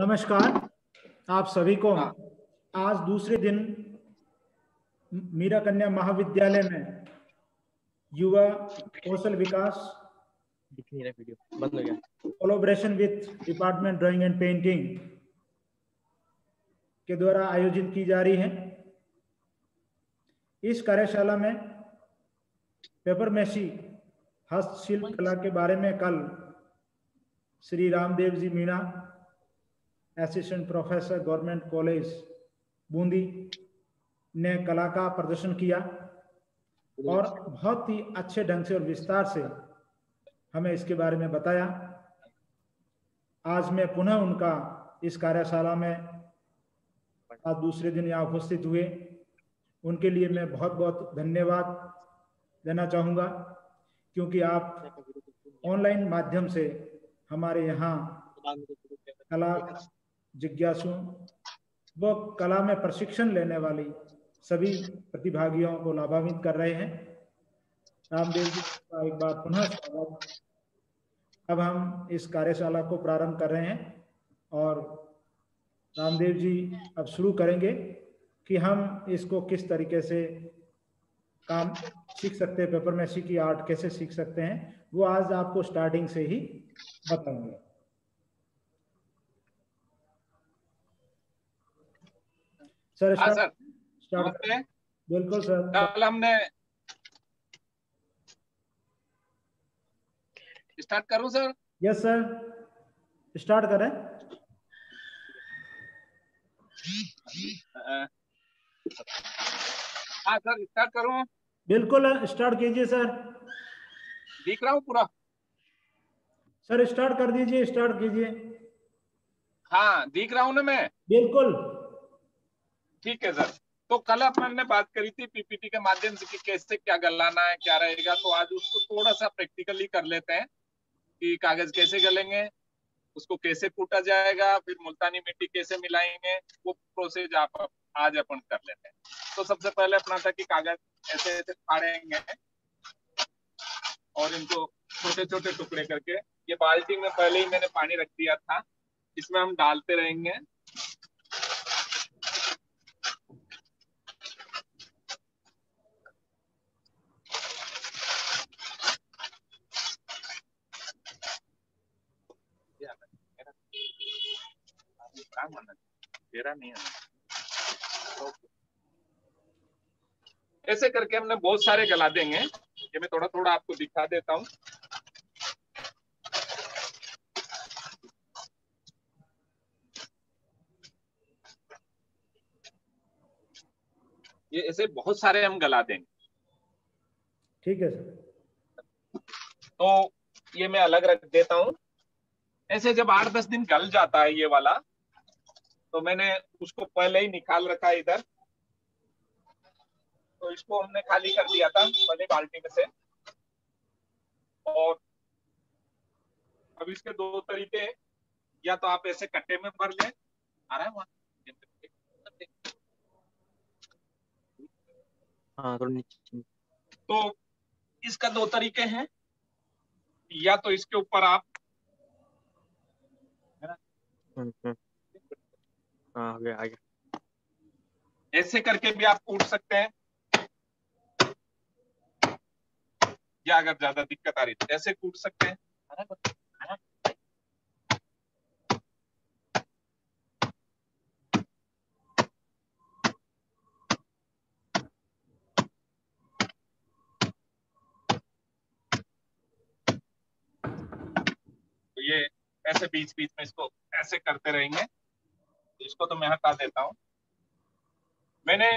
नमस्कार आप सभी को। हाँ। आज दूसरे दिन मीरा कन्या महाविद्यालय में युवा कौशल विकास दिख नहीं रहा वीडियो बंद हो गया। Collaboration with department drawing and painting के द्वारा आयोजित की जा रही है। इस कार्यशाला में पेपर मैसी हस्तशिल्प कला के बारे में कल Shri Ramdev ji Meena assistant professor government college Bundi ने कला का प्रदर्शन किया और बहुत ही अच्छे ढंग से और विस्तार से हमें इसके बारे में बताया। आज मैं पुनः उनका इस कार्यशाला में आज दूसरे दिन यहाँ उपस्थित हुए। उनके लिए मैं बहुत बहुत धन्यवाद देना चाहूँगा क्योंकि आप ऑनलाइन माध्यम से हमारे यहाँ कला जिज्ञासु व कला में प्रशिक्षण लेने वाली सभी प्रतिभागियों को लाभान्वित कर रहे हैं। रामदेव जी का एक बार पुनः स्वागत। अब हम इस कार्यशाला को प्रारंभ कर रहे हैं और रामदेव जी अब शुरू करेंगे कि हम इसको किस तरीके से काम सीख सकते हैं, पेपर मैसी की आर्ट कैसे सीख सकते हैं, वो आज आपको स्टार्टिंग से ही बताएँगे सर हाँ सर। बिल्कुल सर। कल हमने स्टार्ट करूँ सर? Yes sir. स्टार्ट करें। हाँ सर स्टार्ट करूँ? बिल्कुल स्टार्ट कीजिए सर। दिख रहा हूँ पूरा? सर स्टार्ट कर दीजिए स्टार्ट कीजिए। हाँ दिख रहा हूँ ना मैं? बिल्कुल। ठीक है सर। तो कल अपन ने बात करी थी पीपीटी के माध्यम से कि कैसे क्या गलाना है, क्या रहेगा तो आज उसको थोड़ा सा प्रैक्टिकली कर लेते हैं कि कागज़ कैसे गलेंगे, उसको कैसे कूटा जाएगा, फिर मुल्तानी मिट्टी कैसे मिलाएँगे, वो प्रोसेस आप आज अपन कर लेते हैं। तो सबसे पहले अपना था कि कागज़ ऐसे ऐसे फाड़ेंगे और इनको छोटे छोटे टुकड़े करके, ये बाल्टी में पहले ही मैंने पानी रख दिया था, इसमें हम डालते रहेंगे काम आना तेरा नहीं ओके। ऐसे करके हमने बहुत सारे गला देंगे। ये मैं थोड़ा थोड़ा आपको दिखा देता हूँ। ये ऐसे बहुत सारे हम गला देंगे। ठीक है सर। तो ये मैं अलग रख देता हूँ। ऐसे जब आठ दस दिन गल जाता है ये वाला तो मैंने उसको पहले ही निकाल रखा है इधर। तो इसको हमने खाली कर दिया था पहले बाल्टी में से। और अब इसके दो तरीके हैं। या तो आप ऐसे कट्टे में भर लें। आ रहा है वहाँ? हाँ नीचे। तो इसका दो तरीके हैं। या तो इसके ऊपर आप हम्म, हम्म। हाँ गया आ गया ऐसे करके भी आप कूट सकते हैं। या अगर ज़्यादा दिक्कत आ रही तो ऐसे कूट सकते हैं। तो ये ऐसे बीच बीच में इसको ऐसे करते रहेंगे। इसको तो मैं हटा देता हूँ। मैंने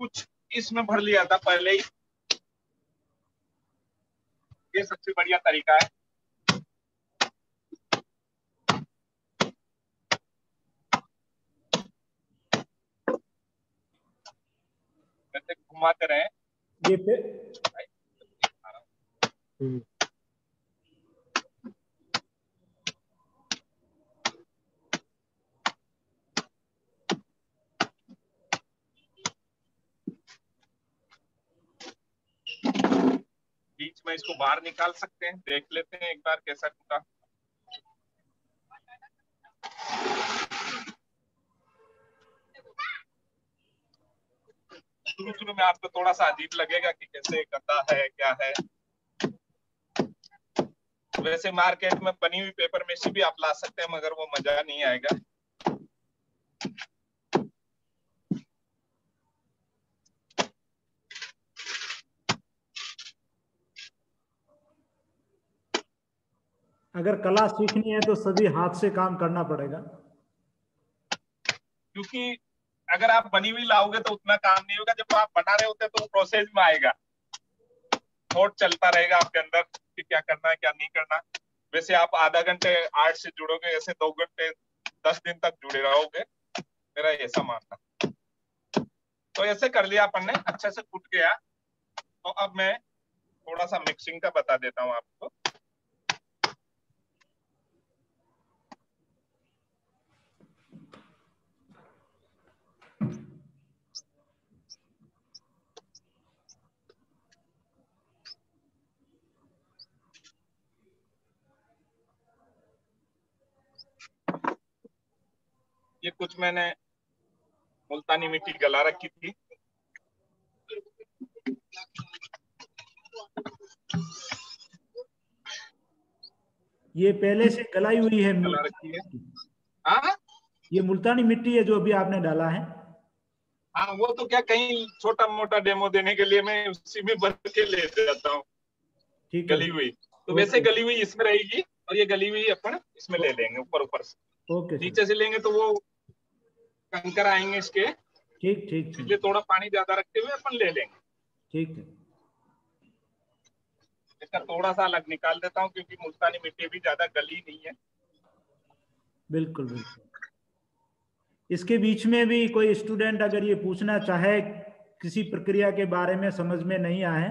कुछ इसमें भर लिया था पहले ही। ये सबसे बढ़िया तरीका है। घुमाते रहे। ये पे में इसको बाहर निकाल सकते हैं? देख लेते हैं एक बार कैसा टूटा। शुरू शुरू में आपको थोड़ा सा अजीब लगेगा कि कैसे गंदा है, क्या है। वैसे मार्केट में बनी हुई पेपर मेशी भी आप ला सकते हैं, मगर वो मज़ा नहीं आएगा। अगर कला सीखनी है तो सभी हाथ से काम करना पड़ेगा। क्योंकि अगर आप बनी हुई लाओगे तो उतना काम नहीं होगा। जब आप बना रहे होते तो प्रोसेस में आएगा। थॉट चलता रहेगा आपके अंदर कि क्या करना है, क्या नहीं करना। वैसे आप आधा घंटे आर्ट से जुड़ोगे, ऐसे दो घंटे दस दिन तक जुड़े रहोगे। मेरा ऐसा मानना। तो ऐसे कर लिया अपन ने अच्छे से कुट गया। तो अब मैं थोड़ा सा मिक्सिंग का बता देता हूँ आपको। ये कुछ मैंने मुल्तानी मिट्टी गला रखी थी। ये पहले से गलाई हुई है गला रखी है। हाँ? ये मुल्तानी मिट्टी है जो अभी आपने डाला है? हाँ वो तो क्या कहीं छोटा मोटा डेमो देने के लिए मैं उसी में भर के ले जाता हूँ। ठीक गली हुई। तो वैसे गली हुई इसमें रहेगी और ये गली हुई अपन इसमें ले लेंगे ऊपर ऊपर से। ओके। नीचे से लेंगे तो वो कंकर आएँगे इसके। ठीक ठीक इसलिए थोड़ा पानी ज़्यादा रखते हुए अपन ले लेंगे। ठीक है। इसका थोड़ा सा अलग निकाल देता हूँ क्योंकि मुल्तानी मिट्टी भी ज़्यादा गली नहीं है। बिल्कुल बिल्कुल। इसके बीच में भी कोई स्टूडेंट अगर ये पूछना चाहे किसी प्रक्रिया के बारे में समझ में नहीं आए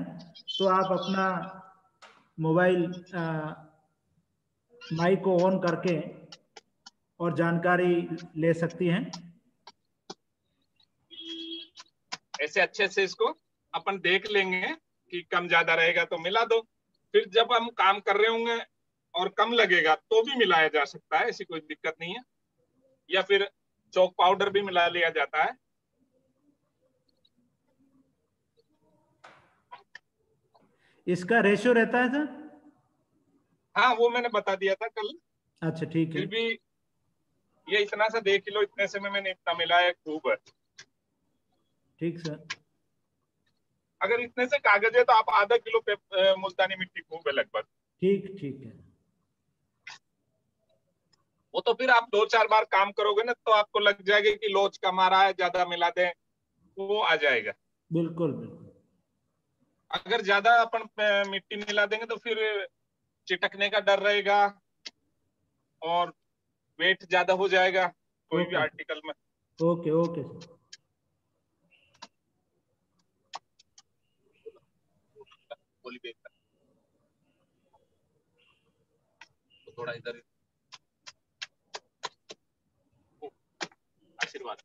तो आप अपना मोबाइल माइक को ऑन करके और जानकारी ले सकती हैं। ऐसे अच्छे से इसको अपन देख लेंगे कि कम ज़्यादा रहेगा तो मिला दो। फिर जब हम काम कर रहे होंगे और कम लगेगा तो भी मिलाया जा सकता है ऐसी कोई दिक्कत नहीं है। या फिर चौक पाउडर भी मिला लिया जाता है। इसका रेशियो रहता है सर? हाँ वो मैंने बता दिया था कल। अच्छा ठीक है। फिर भी ये इतना सा देख लो इतने से में मैंने इतना मिलाया खूब है। ठीक सर। अगर इतने से कागज़ है तो आप आधा किलो मुल्तानी मिट्टी खूब है लगभग। ठीक ठीक है। वो तो फिर आप दो चार बार काम करोगे ना तो आपको लग जाएगा कि लोच कम आ रहा है ज़्यादा मिला दें वो आ जाएगा। बिल्कुल बिल्कुल। अगर ज़्यादा अपन मिट्टी मिला देंगे तो फिर चिटकने का डर रहेगा और वेट ज़्यादा हो जाएगा कोई भी आर्टिकल में। ओके ओके गोली फेंकता तो थोड़ा इधर आशीर्वाद।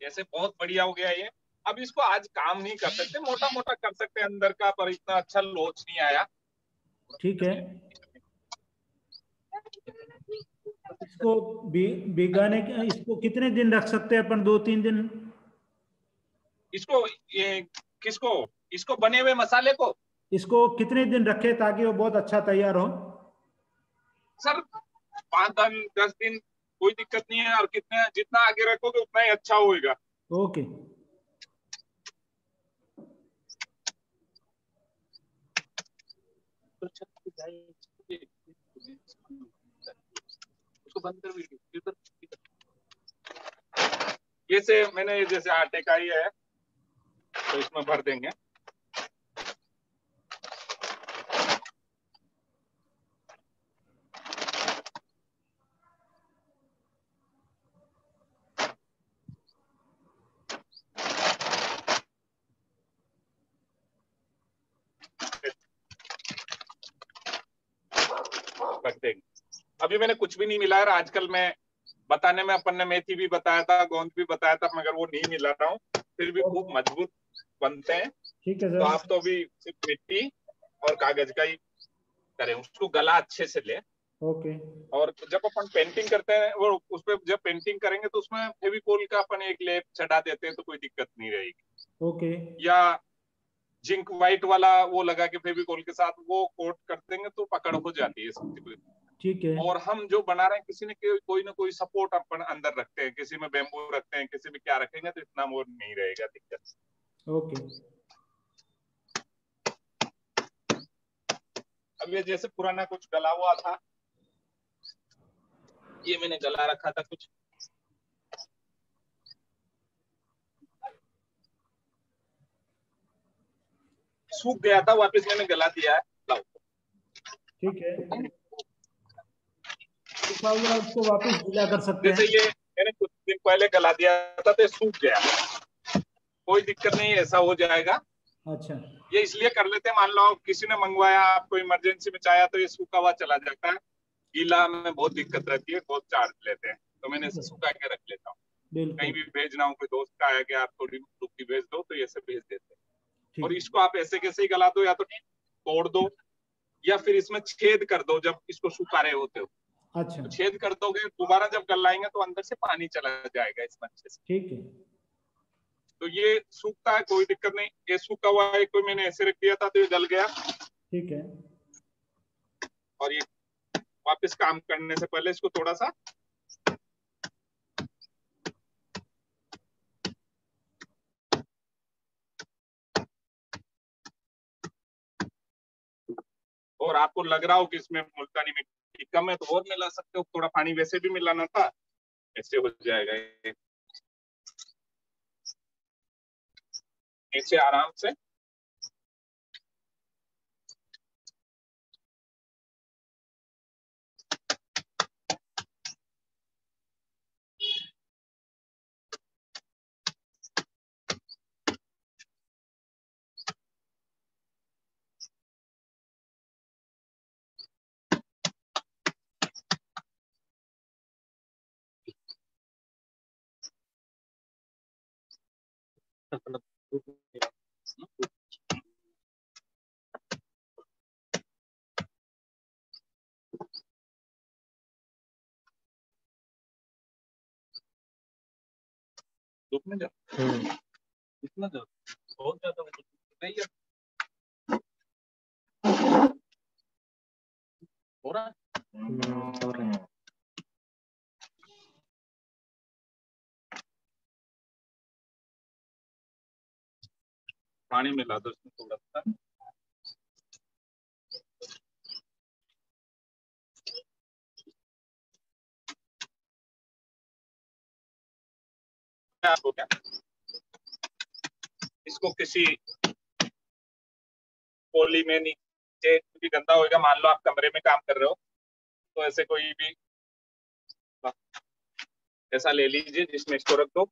जैसे बहुत बढ़िया हो गया ये। अब इसको आज काम नहीं कर सकते मोटा मोटा कर सकते हैं अंदर का पर इतना अच्छा लोच नहीं आया। ठीक है। इसको भी भिगाने के इसको कितने दिन रख सकते हैं अपन? दो तीन दिन? इसको ये किसको? इसको बने हुए मसाले को? इसको कितने दिन रखे ताकि वो बहुत अच्छा तैयार हो? सर पाँच दिन दस दिन कोई दिक्कत नहीं है और कितने जितना आगे रखोगे उतना ही अच्छा होएगा। ओके। उसको बंद कर वीडियो ये मैंने जैसे आटे का ही है तो इसमें भर देंगे रख देंगे अभी मैंने कुछ भी नहीं मिला और आजकल मैं बताने में अपन ने मेथी भी बताया था गोंद भी बताया था मगर वो नहीं मिला रहा हूँ। फिर भी खूब मज़बूत बनते हैं। ठीक है तो आप तो अभी सिर्फ़ मिट्टी और कागज़ का ही करें उसको गला अच्छे से ले। ओके। और जब अपन पेंटिंग करते हैं वो उस पर जब पेंटिंग करेंगे तो उसमें फेविकोल का अपन एक लेप चढ़ा देते हैं तो कोई दिक्कत नहीं रहेगी। ओके। या जिंक व्हाइट वाला वो लगा के फेविकोल के साथ वो कोट कर देंगे तो पकड़ हो जाती है। इसकी कोई ठीक है। और हम जो बना रहे हैं किसी ने कोई ना कोई सपोर्ट अपन अंदर रखते हैं किसी में बेम्बू रखते हैं किसी में क्या रखेंगे तो इतना वो नहीं रहेगा दिक्कत। ओके। अब ये जैसे पुराना कुछ गला हुआ था ये मैंने गला रखा था कुछ। सूख गया था वापस मैंने गला दिया है। ठीक है। सूखा उसको वापस गीला कर सकते हैं। ये मैंने कुछ दिन पहले गला दिया था तो सूख गया। कोई दिक्कत नहीं ऐसा हो जाएगा। अच्छा। ये इसलिए कर लेते हैं मान लो किसी ने मंगवाया आपको इमरजेंसी में चाहा तो ये सूखा हुआ चला जाता है। गीला में बहुत दिक्कत रहती है बहुत चार्ज लेते हैं। तो मैंने इसे सुखा के रख लेता हूँ। कहीं भी भेजना हो कोई दोस्त का आया कि आप थोड़ी रुकी भेज दो तो ये से भेज देते हैं। और इसको आप ऐसे कैसे ही गला दो या तो तोड़ दो या फिर इसमें छेद कर दो जब इसको सुखा रहे होते हो। अच्छा। तो छेद कर दोगे दोबारा जब गलाएँगे तो अंदर से पानी चला जाएगा इसमें अच्छे से। ठीक है। तो ये सूखता है कोई दिक्कत नहीं। ये सूखा हुआ है कोई मैंने ऐसे रख दिया था तो ये गल गया। ठीक है। और ये वापस काम करने से पहले इसको थोड़ा सा और आपको लग रहा हो कि इसमें मुल्तानी मिट्टी कम है तो और मिला सकते हो, थोड़ा पानी वैसे भी मिलाना था, ऐसे हो जाएगा ऐसे नीचे आराम से धूप में जा हम्म। इतना ज़्यादा बहुत ज़्यादा नहीं हो रहा है? हम्म, हो रहा है। पानी मिला दो इसमें थोड़ा सा। आपको क्या? इसको किसी पोली में नीचे भी गंदा होएगा, मान लो आप कमरे में काम कर रहे हो तो ऐसे कोई भी ऐसा ले लीजिए जिसमें इसको रख दो।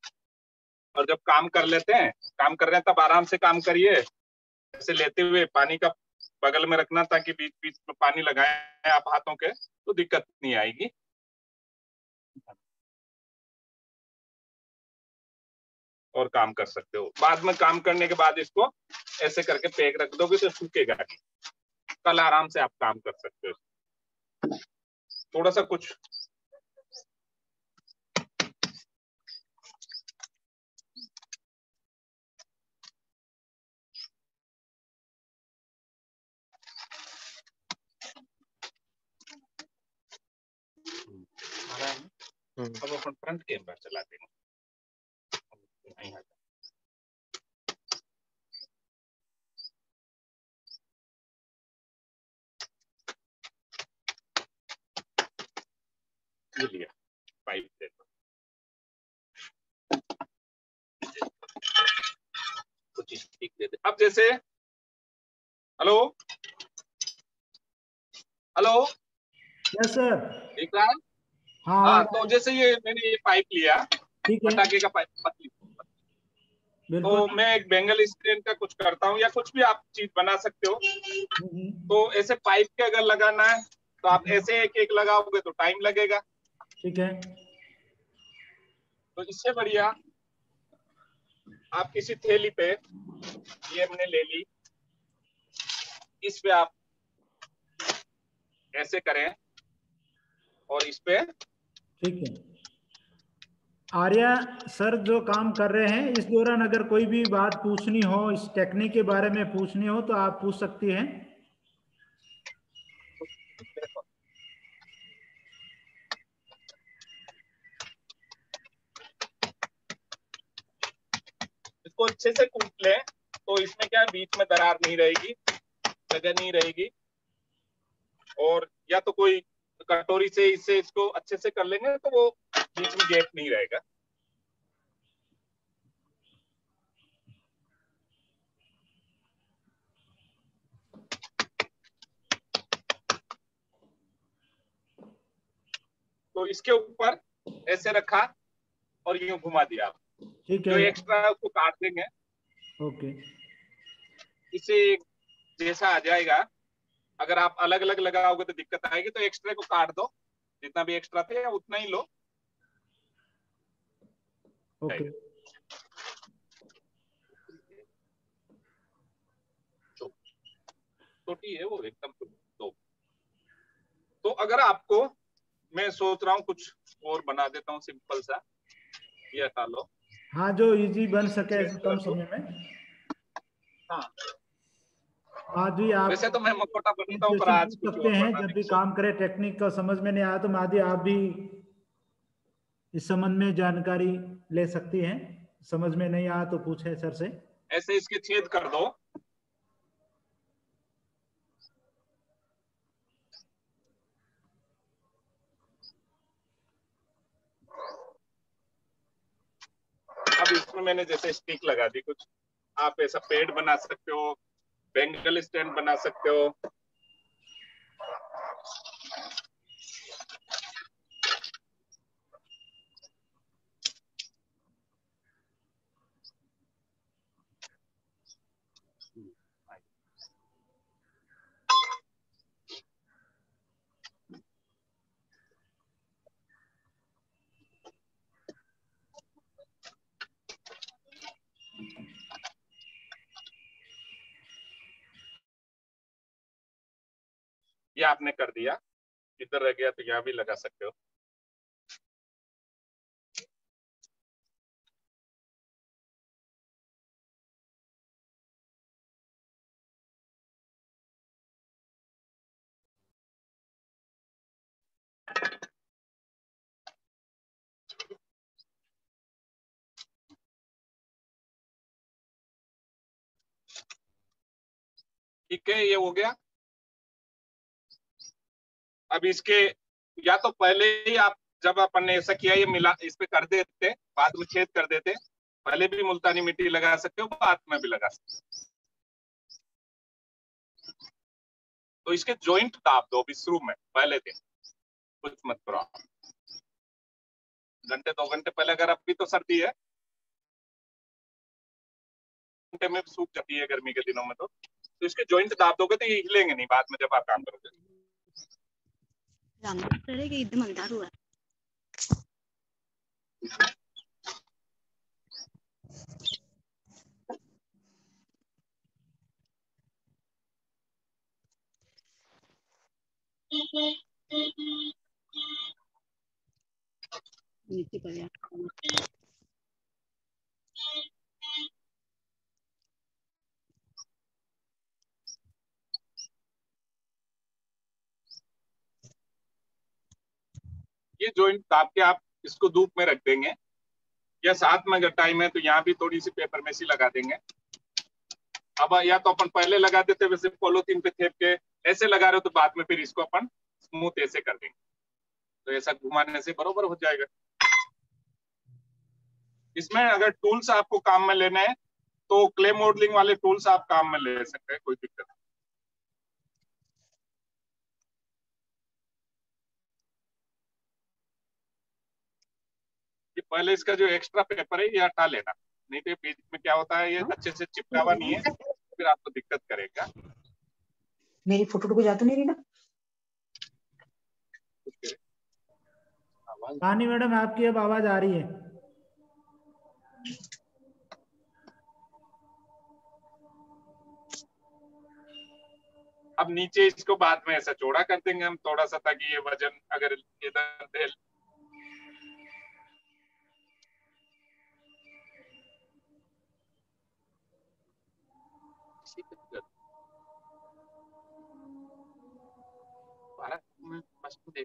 और जब काम कर लेते हैं, काम कर रहे हैं तब आराम से काम करिए। ऐसे लेते हुए पानी का बगल में रखना ताकि बीच बीच में पानी लगाए आप हाथों के तो दिक्कत नहीं आएगी। और काम कर सकते हो। बाद में काम करने के बाद इसको ऐसे करके पैक रख दोगे तो सूखेगा नहीं। कल आराम से आप काम कर सकते हो। थोड़ा सा कुछ आ रहा है ना? हम्म अब अपन फ्रंट कैमरा चलाते हैं नहीं आता लिया पाइप देखो कुछ स्टिक दे दे अब जैसे हेलो हेलो यस सर देख रहा है हाँ हाँ। हाँ तो जैसे ये मैंने ये पाइप लिया पटाखे का पाइप पतली तो मैं एक बेंगल स्क्रीन का कुछ करता हूँ या कुछ भी आप चीज़ बना सकते हो। तो ऐसे पाइप के अगर लगाना है तो आप ऐसे एक एक लगाओगे तो टाइम लगेगा। ठीक है। तो इससे बढ़िया आप किसी थैली पे ये हमने ले ली। इस पे आप ऐसे करें और इस पे ठीक है। आर्या, सर जो काम कर रहे हैं, इस दौरान अगर कोई भी बात पूछनी हो, इस टेक्निक के बारे में पूछनी हो तो आप पूछ सकती हैं। इसको अच्छे से कूट ले तो इसमें क्या बीच में दरार नहीं रहेगी, जगह नहीं रहेगी। और या तो कोई कटोरी से इससे इसको अच्छे से कर लेंगे तो वो बीच में गैप नहीं रहेगा। तो इसके ऊपर ऐसे रखा और यूँ घुमा दिया आप। ठीक जो है। एक्स्ट्रा उसको काट देंगे। ओके। इससे जैसा आ जाएगा अगर आप अलग अलग लगाओगे तो दिक्कत आएगी तो एक्स्ट्रा को काट दो। जितना भी एक्स्ट्रा थे उतना ही लो। ओके छोटी है वो एकदम तो तो अगर आपको मैं सोच रहा हूँ कुछ और बना देता हूँ सिंपल सा। ये हटा लो। हाँ जो इजी बन सके कम समय में। हाँ। हाँ जी आप वैसे तो मैं मकोटा बनाता हूँ पर आज सकते हैं जब भी काम करें टेक्निक का समझ में नहीं आया तो मादी आप भी इस संबंध में जानकारी ले सकती हैं। समझ में नहीं आया तो पूछे सर से। ऐसे इसके छेद कर दो। अब इसमें मैंने जैसे स्टिक लगा दी कुछ आप ऐसा पेड़ बना सकते हो बेंगल स्टैंड बना सकते हो। आपने कर दिया। इधर रह गया तो यहाँ भी लगा सकते हो। ठीक है, ये हो गया। अब इसके, या तो पहले ही आप, जब अपन ने ऐसा किया, ये मिला, इस पे कर देते, बाद में छेद कर देते, पहले भी मुल्तानी मिट्टी लगा सकते हो, बाद में भी लगा सकते हो। तो इसके जॉइंट दाब दो, अभी शुरू में, पहले दिन। कुछ मत करो घंटे, दो घंटे पहले अगर अभी तो सर्दी है। घंटे में सूख जाती है गर्मी के दिनों में तो। तो इसके जॉइंट दाब दोगे तो ये हिलेंगे नहीं, बाद में जब आप काम करोगे। ರಾಮಭದ್ರರಿಗೆ ಇದು ಮಂದಾರು नीति पर्या जॉइंट दाब के आप इसको धूप में रख देंगे। या साथ में अगर टाइम है तो यहाँ भी थोड़ी सी पेपर मेसी लगा देंगे। अब या तो अपन पहले लगा देते वैसे पॉलोथीन पे थेप के, ऐसे लगा रहे हो तो बाद में फिर इसको अपन स्मूथ ऐसे कर देंगे। तो ऐसा घुमाने से बरोबर हो जाएगा। इसमें अगर टूल्स आपको काम में लेने हैं तो क्ले मॉडलिंग वाले टूल्स आप काम में ले सकते हैं, कोई दिक्कत नहीं। पहले इसका जो एक्स्ट्रा पेपर है ये हटा लेना। नहीं तो ये बीच में क्या होता है ये अच्छे से चिपका हुआ नहीं है फिर आपको दिक्कत करेगा। मेरी फ़ोटो टुको जा तो नहीं रही ना आवाज़ रानी मैडम आपकी अब आवाज़ आ रही है। अब नीचे इसको बाद में ऐसा चौड़ा कर देंगे हम थोड़ा सा ताकि ये वज़न अगर इधर दे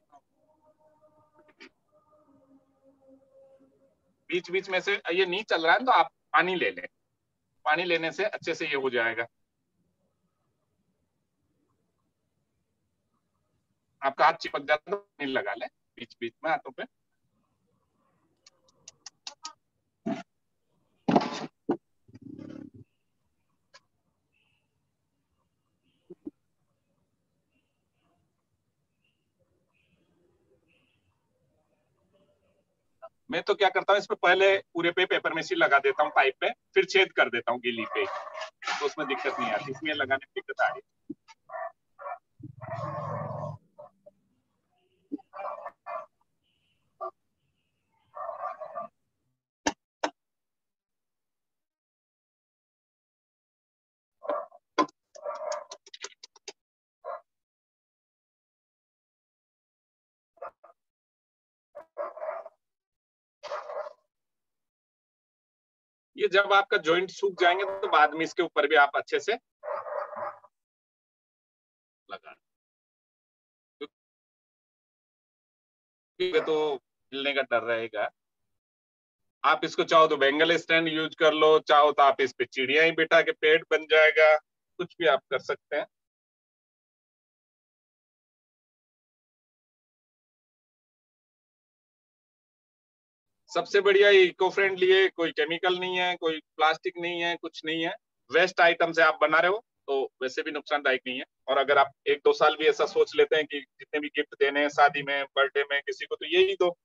बीच बीच में से ये नहीं चल रहा है तो आप पानी ले लें। पानी लेने से अच्छे से ये हो जाएगा। आपका हाथ चिपक जाता तो पानी लगा ले बीच बीच में हाथों पे। मैं तो क्या करता हूँ इस पर पहले पूरे पे पेपर में सी लगा देता हूँ पाइप पे, फिर छेद कर देता हूँ गिली पे। तो उसमें दिक्कत नहीं आती, इसमें लगाने में दिक्कत आ रही ये जब आपका ज्वाइंट सूख जाएँगे तो बाद में इसके ऊपर भी आप अच्छे से लगा तो हिलने का डर रहेगा। आप इसको चाहो तो बेंगल स्टैंड यूज़ कर लो, चाहो तो आप इस पे चिड़िया ही बिठा के पेड़ बन जाएगा। कुछ भी आप कर सकते हैं। सबसे बढ़िया इको फ्रेंडली है, कोई केमिकल नहीं है, कोई प्लास्टिक नहीं है, कुछ नहीं है। वेस्ट आइटम से आप बना रहे हो तो वैसे भी नुकसानदायक नहीं है। और अगर आप एक दो साल भी ऐसा सोच लेते हैं कि जितने भी गिफ्ट देने हैं, शादी में बर्थडे में, किसी को तो यही दो।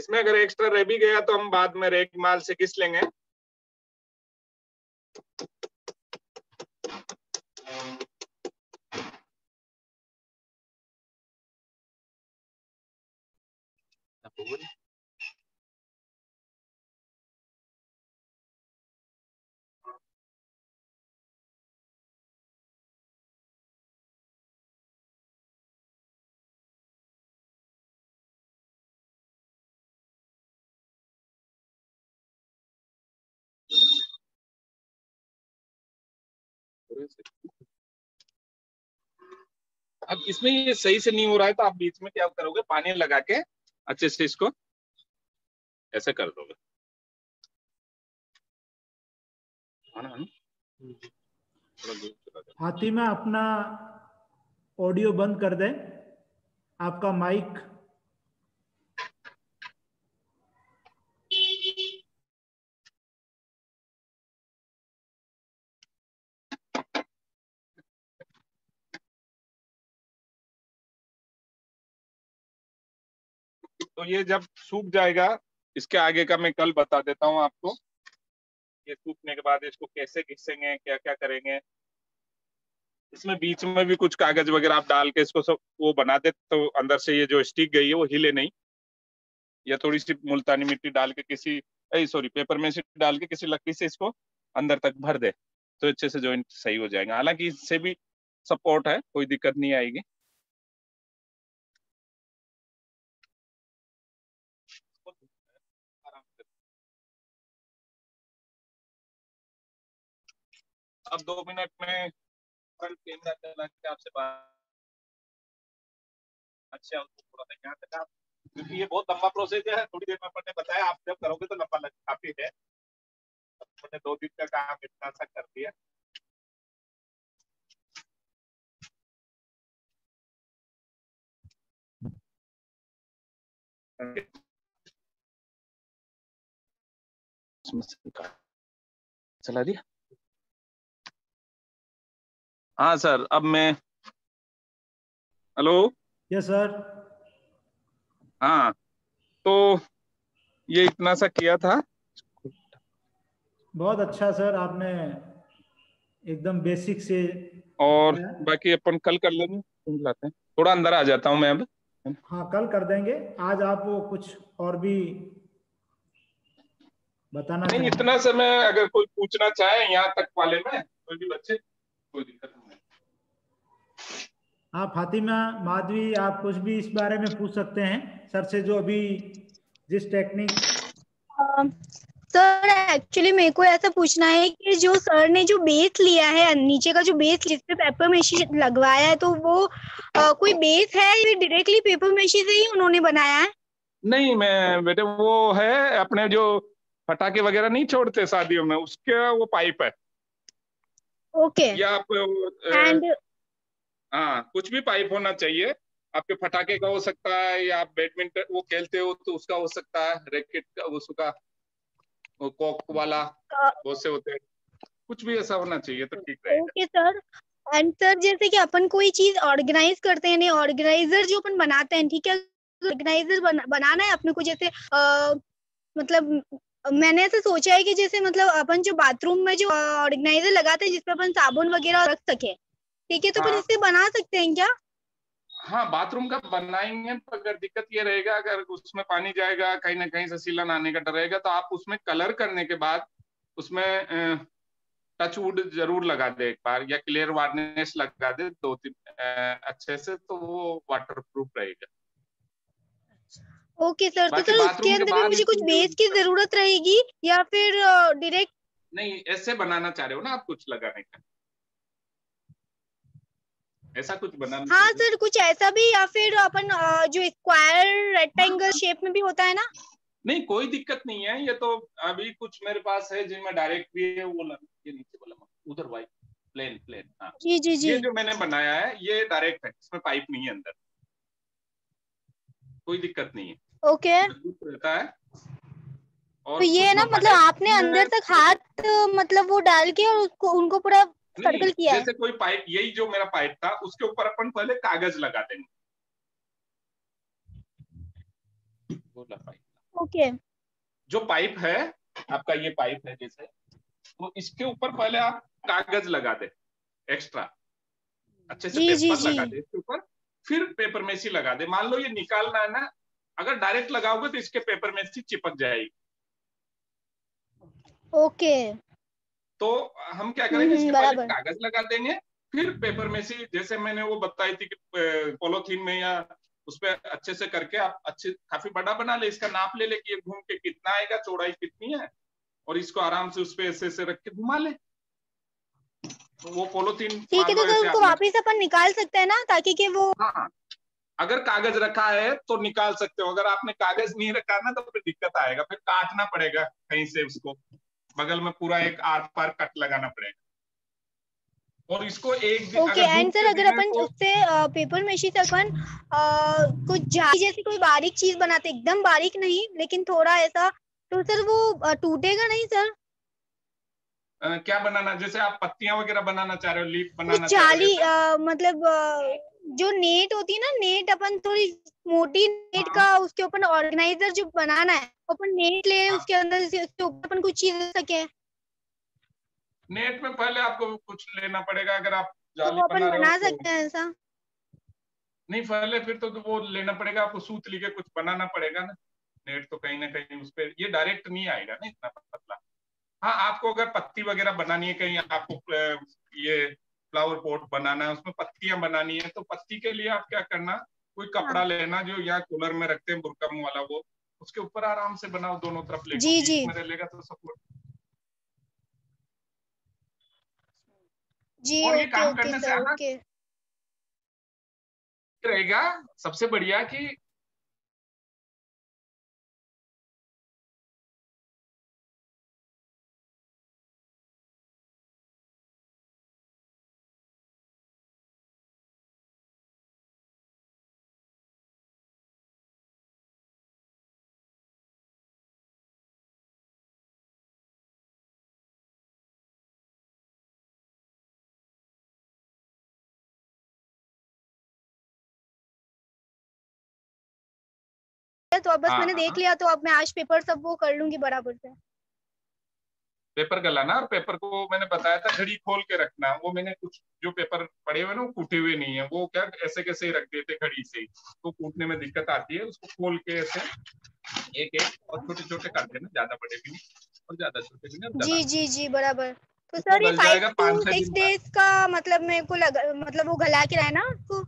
इसमें अगर एक्स्ट्रा रह भी गया तो हम बाद में रेक माल से किस लेंगे? अब इसमें ये सही से नहीं हो रहा है तो आप बीच में क्या करोगे? पानी लगा के अच्छे से इसको ऐसे कर दोगे। हाथी में अपना ऑडियो बंद कर दे। आपका माइक तो ये जब सूख जाएगा, इसके आगे का मैं कल बता देता हूँ आपको। ये सूखने के बाद इसको कैसे घिसेंगे क्या क्या करेंगे। इसमें बीच में भी कुछ कागज़ वगैरह आप डाल के इसको सब वो बना दे तो अंदर से ये जो स्टिक गई है, वो हिले नहीं। या थोड़ी सी मुल्तानी मिट्टी डाल के किसी सॉरी पेपर में से डाल के किसी लकड़ी से इसको अंदर तक भर दे तो अच्छे से जॉइंट सही हो जाएगा। हालाँकि इससे भी सपोर्ट है, कोई दिक्कत नहीं आएगी। अब दो मिनट में कैमरा चला के आपसे बात अच्छा थोड़ा सा यहाँ तक क्योंकि ये बहुत लंबा प्रोसेस है, थोड़ी देर में अपन ने बताया, आप जब करोगे तो लंबा लग काफ़ी है। मैंने दो दिन का काम इतना सा कर दिया। चला दिया? हाँ सर अब मैं हेलो? Yes sir. हाँ तो ये इतना सा किया था? बहुत अच्छा सर आपने एकदम बेसिक से और बाकी अपन कल कर लेंगे लाते हैं। थोड़ा अंदर आ जाता हूँ मैं अब। हाँ कल कर देंगे। आज आप वो कुछ और भी बताना नहीं इतना समय अगर कोई पूछना चाहे यहाँ तक वाले में कोई भी बच्चे कोई दिक्कत नहीं। हाँ फातिमा माधवी आप कुछ भी इस बारे में पूछ सकते हैं। सर से जो अभी जिस टेक्निक सर एक्चुअली मेरे को ऐसा पूछना है कि जो सर ने जो बेस लिया है नीचे का जो बेस जिसपे पेपर मेशी लगवाया है तो वो अ, कोई बेस है या डायरेक्टली पेपर मेशी से ही उन्होंने बनाया है? नहीं मैं बेटे वो है अपने जो पटाखे वगैरह नहीं छोड़ते शादियों में उसके वो पाइप है। Okay okay. या आप एंड हाँ कुछ भी पाइप होना चाहिए। आपके पटाखे का हो सकता है या आप बैडमिंटन वो खेलते हो तो उसका हो सकता है रैकेट का उसका वो कॉक वाला बहुत से होते हैं। कुछ भी ऐसा होना चाहिए तो ठीक रहेगा। ओके सर एंड सर जैसे कि अपन कोई चीज़ ऑर्गेनाइज करते हैं नहीं ऑर्गेनाइजर जो अपन बनाते हैं ठीक है? ऑर्गेनाइजर बना, बनाना है अपने को जैसे मतलब मैंने ऐसा सोचा है कि जैसे मतलब अपन जो बाथरूम में जो ऑर्गेनाइजर लगाते हैं जिसपे अपन साबुन वगैरह रख सके। ठीक है तो हाँ। इससे बना सकते हैं क्या? हाँ बाथरूम का बनाएँगे तो अगर दिक्कत ये रहेगा अगर उसमें पानी जाएगा कहीं ना कहीं से सीलन आने का डर रहेगा तो आप उसमें कलर करने के बाद उसमें टच वुड ज़रूर लगा दे एक बार या क्लियर वार्निश लगा दे दो तीन अच्छे से तो वो वाटर प्रूफ रहेगा। ओके सर तो सर उसके अंदर भी मुझे कुछ बेस की ज़रूरत रहेगी या फिर डायरेक्ट नहीं ऐसे बनाना चाह रहे हो ना आप कुछ लगाने का? ऐसा कुछ बनाना हाँ हो? सर कुछ ऐसा भी या फिर अपन जो स्क्वायर रेक्टेंगल शेप में भी होता है ना? नहीं कोई दिक्कत नहीं है ये तो अभी कुछ मेरे पास है जिनमें डायरेक्ट भी है वो ये नीचे वाला उधर वाइट प्लेन प्लेन हाँ। जी जी जी। ये जो मैंने बनाया है ये डायरेक्ट है इसमें पाइप नहीं है अंदर। कोई दिक्कत नहीं है। ओके रहता है। और तो ये ना मतलब आपने अंदर तक हाथ मतलब वो डाल के और उसको उनको पूरा सर्कल किया जैसे कोई पाइप यही जो मेरा पाइप था उसके ऊपर अपन पहले कागज़ लगा देंगे। ओके। जो पाइप है आपका ये पाइप है जैसे तो इसके ऊपर पहले आप कागज़ लगा दे एक्स्ट्रा अच्छे से पेपर जी। लगा दे इसके ऊपर फिर पेपर मेसी लगा दे। मान लो ये निकालना है ना अगर डायरेक्ट लगाओगे तो इसके पेपर मेसी चिपक जाएगी। ओके। तो हम क्या करेंगे इसके कागज़ लगा देंगे फिर पेपर में से जैसे मैंने वो बताई थी कि पॉलोथीन में या उस पर अच्छे से करके आप अच्छे काफ़ी बड़ा बना ले इसका नाप ले ले कि ये घूम के कितना आएगा चौड़ाई कितनी है और इसको आराम से उस पे ऐसे ऐसे रख के घुमा ले। तो वो पोलोथीन ठीक है तो लो उसको वापस अपन निकाल सकते हैं ना ताकि कि वो हाँ। अगर कागज़ रखा है तो निकाल सकते हो। अगर आपने कागज़ नहीं रखा ना तो फिर दिक्कत आएगा फिर काटना पड़ेगा कहीं से उसको। बगल में पूरा एक आर पार कट लगाना पड़ेगा। और इसको एक दिन ओके एंड सर अगर अपन उससे पेपर मेशी से अपन कुछ जैसी कोई बारीक चीज़ बनाते एकदम बारीक नहीं लेकिन थोड़ा ऐसा तो सर वो टूटेगा नहीं सर अ, क्या बनाना जैसे आप पत्तियाँ वगैरह बनाना चाह रहे हो लीफ बनाना जाली हो अ, मतलब अ, जो नेट होती है ना नेट अपन थोड़ी मोटी नेट हाँ। का उसके ऊपर ऑर्गेनाइजर जो बनाना है अपन नेट ले हाँ। उसके अंदर उसके ऊपर अपन कुछ चीज़ सके। नेट में पहले आपको कुछ लेना पड़ेगा अगर आप तो जाली वो अपन बना बना तो। सकते हैं ऐसा। नहीं पहले फिर तो, तो वो लेना पड़ेगा आपको सूत ली के कुछ बनाना पड़ेगा ना। नेट तो कहीं ना कहीं उस पर ये डायरेक्ट नहीं आएगा ना इतना पतला। हाँ आपको अगर पत्ती वगैरह बनानी है कहीं आपको ये फ्लावर पॉट बनाना है उसमें पत्तियाँ बनानी है तो पत्ती के लिए आप क्या करना कोई कपड़ा लेना जो यहाँ कूलर में रखते हैं बुरकम वाला वो। उसके ऊपर आराम से बनाओ दोनों तरफ़ लेकर। जी, जी। में लेगा तो सपोर्ट जी और ये काम करने से रहेगा सबसे बढ़िया कि तो अब बस हाँ, मैंने हाँ, देख लिया तो अब मैं आज पेपर सब वो कर लूँगी बराबर से। पेपर गलाना और पेपर को मैंने बताया था घड़ी खोल के रखना। वो मैंने कुछ जो पेपर पड़े हुए ना वो कूटे हुए नहीं है। वो क्या ऐसे कैसे ही रख देते घड़ी से? तो कूटने में दिक्कत आती है उसको खोल के ऐसे एक एक और छोटे छोटे कर देना ज़्यादा बड़े भी नहीं और ज़्यादा छोटे भी नहीं जी जी जी बराबर। तो सर ये फाइव टू सिक्स डेज़ का मतलब मेरे को लगा मतलब वो गला के रहना उसको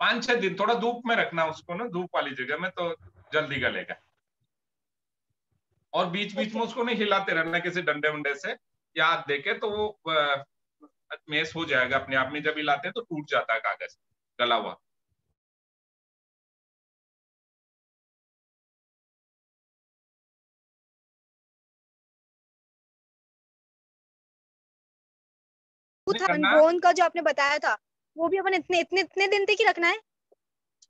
पाँच छह दिन थोड़ा धूप में रखना उसको ना धूप वाली जगह में तो जल्दी गलेगा। और बीच बीच में उसको नहीं हिलाते रहना किसी डंडे वंडे से या हाथ देके तो वो मेस हो जाएगा अपने आप में जब हिलाते हैं तो टूट जाता है कागज़ गला हुआ। था का जो आपने बताया था वो भी अपन इतने इतने इतने दिन तक ही रखना है।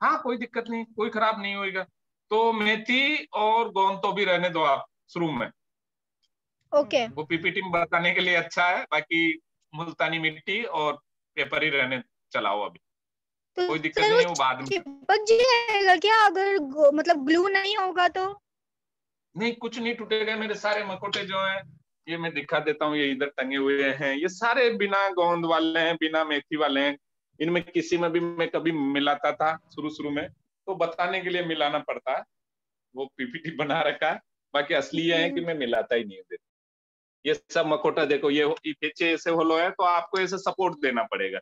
हाँ कोई दिक्कत नहीं कोई खराब नहीं होगा तो मेथी और गोंद तो भी रहने दो आप शुरू में। ओके। okay. वो पीपीटी में बताने के लिए अच्छा है बाकी मुल्तानी मिट्टी और पेपर ही रहने चलाओ अभी। तो कोई दिक्कत नहीं वो वो बाद में। चिपक जाएगा क्या? अगर मतलब ग्लू नहीं होगा तो? नहीं कुछ नहीं टूटेगा मेरे सारे मकोटे जो हैं ये मैं दिखा देता हूँ ये इधर टंगे हुए हैं। ये सारे बिना गोंद वाले हैं बिना मेथी वाले हैं। इनमें किसी में भी मैं कभी मिलाता था शुरू शुरू में तो बताने के लिए मिलाना पड़ता है। वो पीपीटी बना रखा है। बाकी असली ये है कि मैं मिलाता ही नहीं हूँ ये सब मकोटा देखो, ये पीछे ऐसे होलो है तो आपको ऐसे सपोर्ट देना पड़ेगा।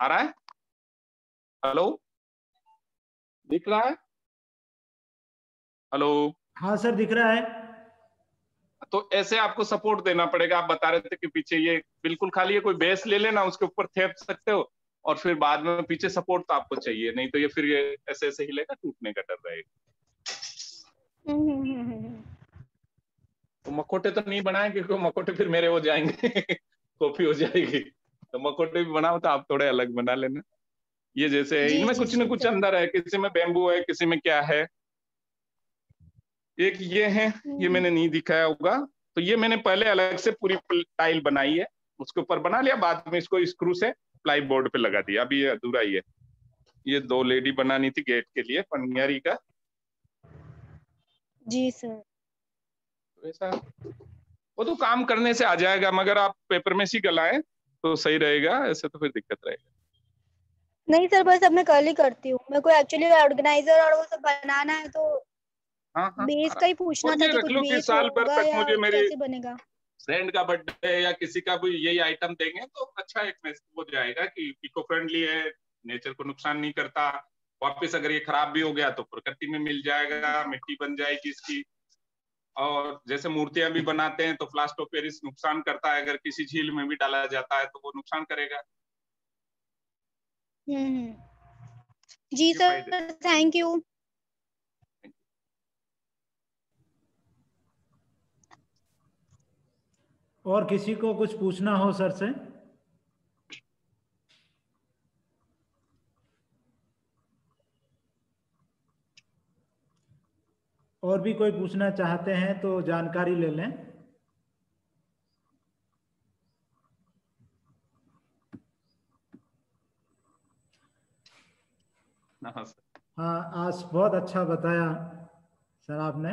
आ रहा है? हेलो दिख रहा है? हेलो हाँ सर, दिख रहा है। तो ऐसे आपको सपोर्ट देना पड़ेगा। आप बता रहे थे कि पीछे ये बिल्कुल खाली है कोई बेस ले लेना उसके ऊपर थेप सकते हो और फिर बाद में पीछे सपोर्ट तो आपको चाहिए। नहीं तो ये फिर ये ऐसे ऐसे हिलेगा टूटने का डर रहेगा। हम्म, हम्म, हम्म। तो मकोटे तो नहीं बनाए क्योंकि मकोटे फिर मेरे हो जाएँगे कॉपी हो जाएगी। तो मकोटे भी बनाओ तो आप थोड़े अलग बना लेना। ये जैसे इनमें कुछ न कुछ अंदर है किसी में बेम्बू है किसी में क्या है। एक ये है ये। मैंने नहीं दिखाया होगा। तो ये मैंने पहले अलग से पूरी टाइल बनाई है उसके ऊपर बना लिया बाद में इसको स्क्रू से प्लाई बोर्ड पे लगा दिया। अभी ये अधूरा ही है। ये दो लेडी बनानी थी गेट के लिए पनियारी का। जी सर वैसा वो तो काम करने से आ जाएगा मगर आप पेपर में सी गलाएँ तो सही रहेगा ऐसे तो फिर दिक्कत रहेगा। नहीं सर बस अब मैं कल ही करती हूँ। मेरे को एक्चुअली ऑर्गेनाइजर और वो सब बनाना है तो हाँ हाँ बेस हाँ। का ही पूछना था कि रख कुछ लो कि साल भर तक मुझे मेरी- बनेगा? फ्रेंड का बर्थडे या किसी का भी यही आइटम देंगे तो अच्छा एक मैसेज हो जाएगा कि इको फ्रेंडली है नेचर को नुकसान नहीं करता। वापस अगर ये खराब भी हो गया तो प्रकृति में मिल जाएगा मिट्टी बन जाएगी इसकी। और जैसे मूर्तियाँ भी बनाते हैं तो प्लास्टो पेरिस नुकसान करता है अगर किसी झील में भी डाला जाता है तो वो नुकसान करेगा। हम्म हम्म। जी सर थैंक यू और किसी को कुछ पूछना हो सर से? और भी कोई पूछना चाहते हैं तो जानकारी ले लें। हाँ हाँ आज बहुत अच्छा बताया सर आपने।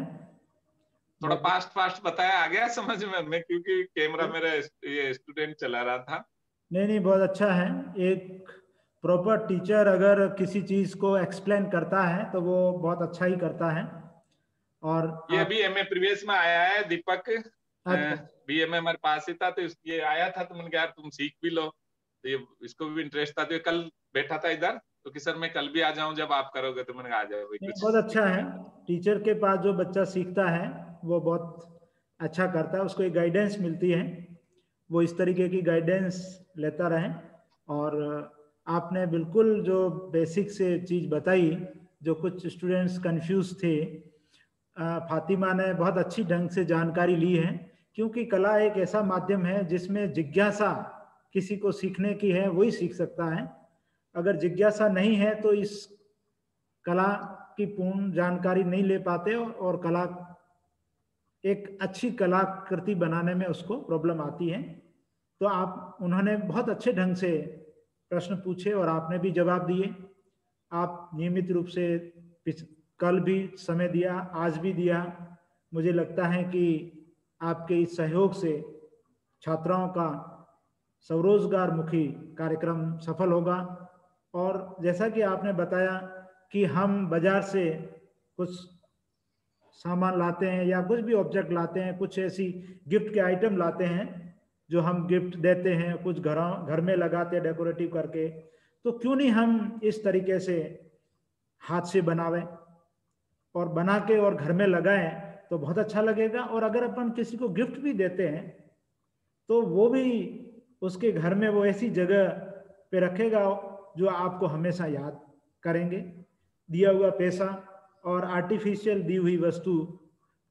थोड़ा फास्ट फास्ट बताया आ गया समझ में मैं क्योंकि कैमरा मेरा ये स्टूडेंट चला रहा था। नहीं नहीं बहुत अच्छा है। एक प्रॉपर टीचर अगर किसी चीज़ को एक्सप्लेन करता है तो वो बहुत अच्छा ही करता है। और ये आप- अभी एमए प्रीवियस में आया है दीपक। अच्छा, बी एम हमारे पास ही था तो ये आया था तो मैंने कहा यार तुम सीख भी लो। तो ये इसको भी इंटरेस्ट था तो ये कल बैठा था इधर। तो कि सर मैं कल भी आ जाऊँ जब आप करोगे? तो मैंने कहा आ जाओ बहुत अच्छा है। टीचर के पास जो बच्चा सीखता है वो बहुत अच्छा करता है उसको एक गाइडेंस मिलती है। वो इस तरीके की गाइडेंस लेता रहे और आपने बिल्कुल जो बेसिक से चीज़ बताई जो कुछ स्टूडेंट्स कंफ्यूज थे फातिमा ने बहुत अच्छी ढंग से जानकारी ली है क्योंकि कला एक ऐसा माध्यम है जिसमें जिज्ञासा किसी को सीखने की है वही सीख सकता है। अगर जिज्ञासा नहीं है तो इस कला की पूर्ण जानकारी नहीं ले पाते और, कला एक अच्छी कलाकृति बनाने में उसको प्रॉब्लम आती है। तो आप, उन्होंने बहुत अच्छे ढंग से प्रश्न पूछे और आपने भी जवाब दिए। आप नियमित रूप से कल भी समय दिया, आज भी दिया। मुझे लगता है कि आपके इस सहयोग से छात्राओं का स्वरोजगार मुखी कार्यक्रम सफल होगा। और जैसा कि आपने बताया कि हम बाज़ार से कुछ सामान लाते हैं या कुछ भी ऑब्जेक्ट लाते हैं, कुछ ऐसी गिफ्ट के आइटम लाते हैं, जो हम गिफ्ट देते हैं, कुछ घरों, घर में लगाते हैं डेकोरेटिव करके तो क्यों नहीं हम इस तरीके से हाथ से बनावें? और बना के और घर में लगाएँ तो बहुत अच्छा लगेगा। और अगर अपन किसी को गिफ्ट भी देते हैं तो वो भी उसके घर में वो ऐसी जगह पे रखेगा, जो आपको हमेशा याद करेंगे। दिया हुआ पैसा और आर्टिफिशियल दी हुई वस्तु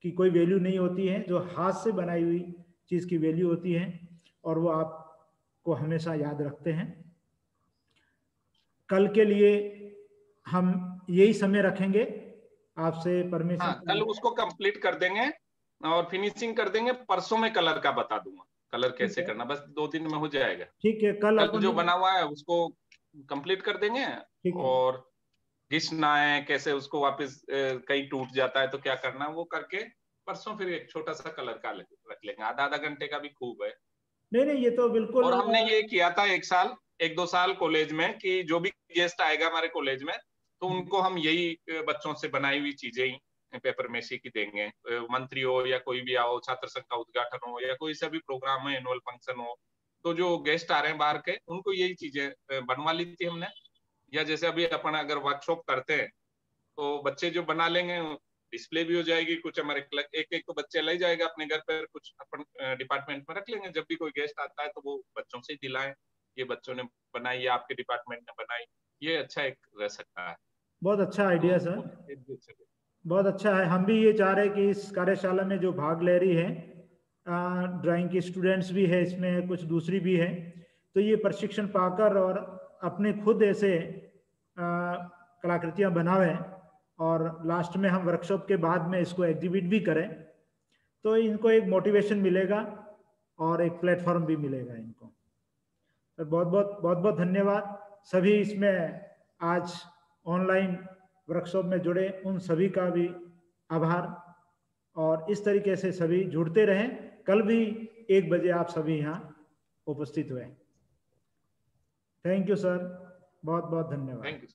की कोई वैल्यू नहीं होती है जो हाथ से बनाई हुई चीज़ की वैल्यू होती है और वो आपको हमेशा याद रखते हैं। कल के लिए हम यही समय रखेंगे। आपसे परमिशन हाँ, कल उसको कंप्लीट कर देंगे और फिनिशिंग कर देंगे। परसों में कलर का बता दूँगा कलर कैसे करना बस दो दिन में हो जाएगा। ठीक है कल, कल जो बना हुआ है उसको कंप्लीट कर देंगे और घिसना है कैसे उसको वापस कहीं टूट जाता है तो क्या करना है वो करके परसों फिर एक छोटा सा कलर का रख लेंगे। आधा आधा घंटे का भी खूब है। नहीं नहीं ये तो बिल्कुल और हमने ये किया था एक साल एक दो साल कॉलेज में कि जो भी गेस्ट आएगा हमारे कॉलेज में तो। उनको हम यही बच्चों से बनाई हुई चीज़ें ही पेपर मेसी की देंगे। मंत्री हो या कोई भी आओ छात्र संघ का उद्घाटन हो या कोई सा भी प्रोग्राम हो एनुअल फ़ंक्शन हो तो जो गेस्ट आ रहे हैं बाहर के उनको यही चीज़ें बनवा ली थी हमने। या जैसे अभी अपन अगर वर्कशॉप करते हैं तो बच्चे जो बना लेंगे डिस्प्ले भी हो जाएगी कुछ हमारे एक एक तो बच्चे ले जाएगा अपने घर पर कुछ अपन डिपार्टमेंट में रख लेंगे। जब भी कोई गेस्ट आता है तो वो बच्चों से दिलाएँ ये बच्चों ने बनाई या आपके डिपार्टमेंट ने बनाई। ये अच्छा एक रह सकता है। बहुत अच्छा आइडिया सर बहुत अच्छा है। हम भी ये चाह रहे हैं कि इस कार्यशाला में जो भाग ले रही है ड्राइंग की स्टूडेंट्स भी है इसमें कुछ दूसरी भी है तो ये प्रशिक्षण पाकर और अपने खुद ऐसे कलाकृतियाँ बनावें और लास्ट में हम वर्कशॉप के बाद में इसको एग्जिबिट भी करें तो इनको एक मोटिवेशन मिलेगा और एक प्लेटफॉर्म भी मिलेगा इनको। तो बहुत बहुत बहुत बहुत धन्यवाद। सभी इसमें आज ऑनलाइन वर्कशॉप में जुड़े, उन सभी का भी आभार। और इस तरीके से सभी जुड़ते रहें। कल भी एक बजे आप सभी यहाँ उपस्थित हुए। थैंक यू सर बहुत बहुत धन्यवाद थैंक यू